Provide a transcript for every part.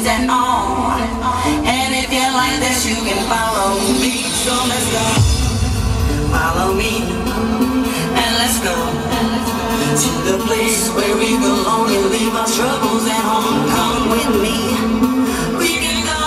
eyes and all. And if you like this, you can follow me. So let's go. Follow me. And let's go. To the place where we belong and leave our troubles at home. Come with me. We can go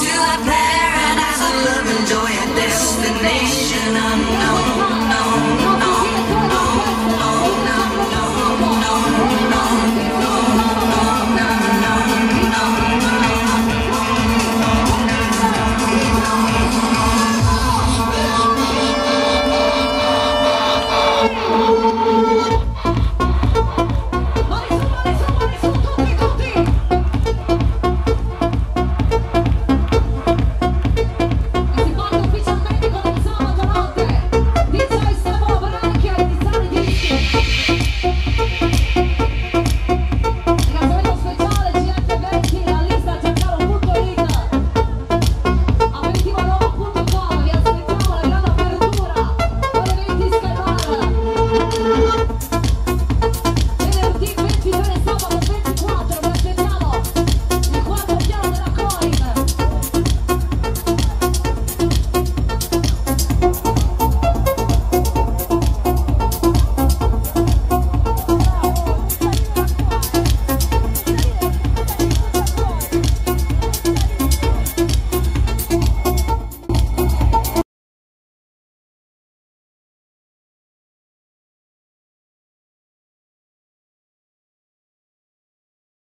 to a paradise of love and joy, a destination unknown.